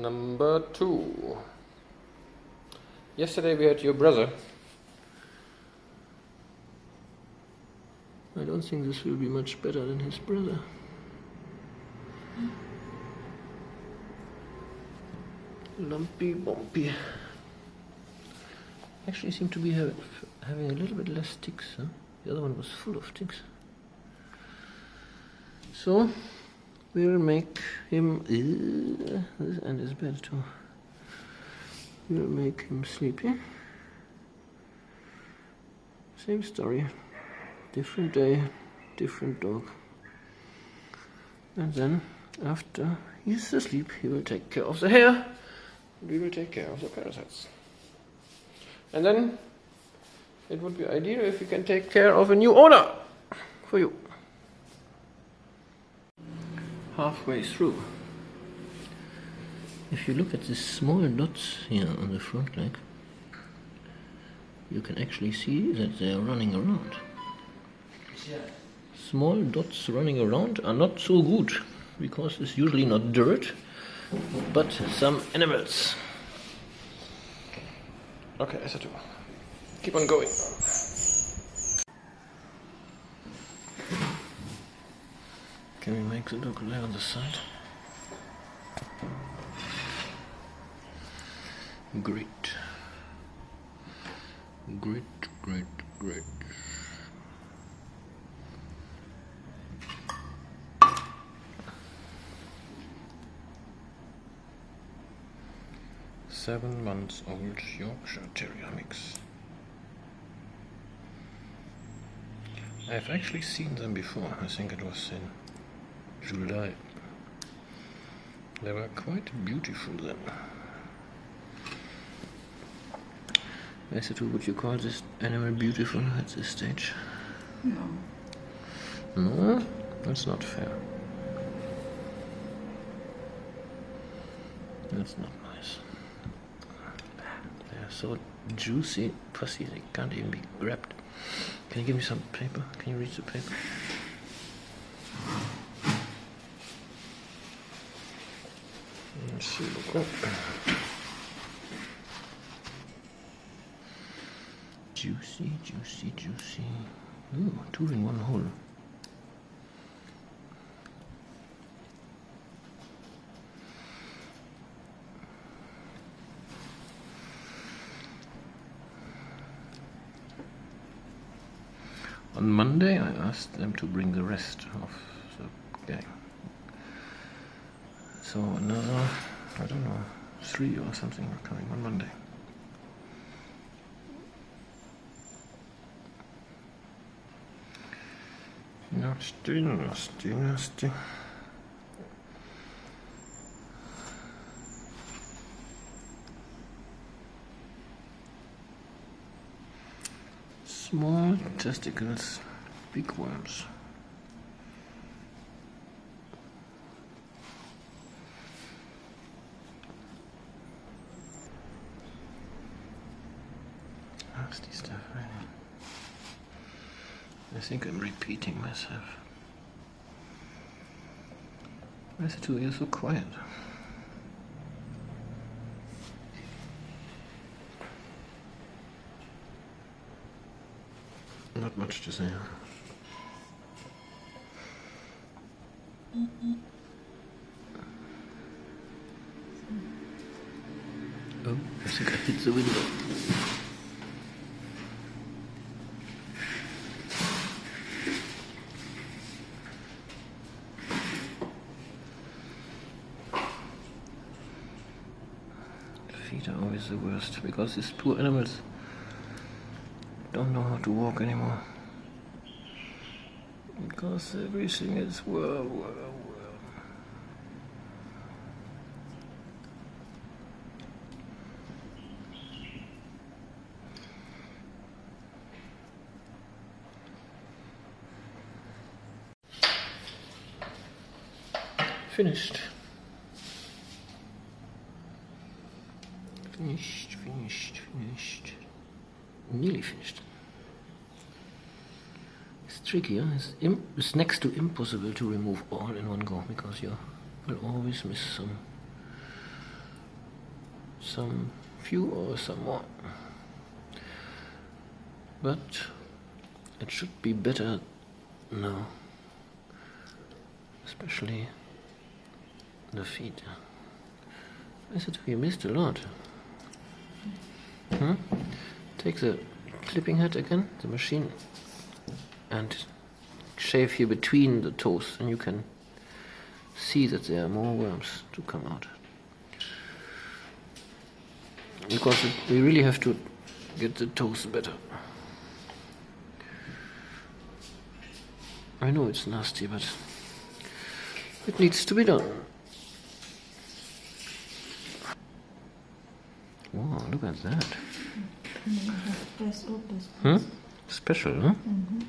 Number two. Yesterday we had your brother. I don't think this will be much better than his brother. Lumpy bumpy. Actually seem to be ha- having a little bit less ticks, huh? The other one was full of ticks. So we'll make him uh, this end is bad too. We'll make him sleepy. Same story. Different day, different dog. And then after he's asleep he will take care of the hair. We will take care of the parasites. And then it would be ideal if we can take care of a new owner for you. Halfway through. If you look at the small dots here on the front leg, you can actually see that they are running around. Small dots running around are not so good because it's usually not dirt but some animals. Okay, SR2. Keep on going. Can we make the dog lay on the side? Great. Great, great, great. Seven months old Yorkshire Terrier mix. I've actually seen them before. I think it was in July. They were quite beautiful then. Master, would you call this animal beautiful at this stage? No. No, that's not fair. That's not nice. They're so juicy, pussy, they can't even be grabbed. Can you give me some paper? Can you read the paper? See. Oh. Juicy, juicy, juicy. Ooh, two in one hole. On Monday, I asked them to bring the rest of the gang. So another, I don't know, three or something are coming on Monday. Nasty, nasty, nasty. Small testicles, big worms. Nasty stuff, really. I think I'm repeating myself. Why is it two you're so quiet? Not much to say. Mm-hmm. Oh, I think I hit the window. Always the worst because these poor animals don't know how to walk anymore. Because everything is whirl, whirl, whirl. Finished. Finished, finished, finished. Nearly finished. It's tricky? It's, it's next to impossible to remove all in one go because you will always miss some some few or some more. But it should be better now, especially the feet. I said oh, we missed a lot. Hmm? Take the clipping head again, the machine, and shave here between the toes, and you can see that there are more worms to come out. Because it, we really have to get the toes better. I know it's nasty, but it needs to be done. Look at that. Hmm? Special, huh? Mhm.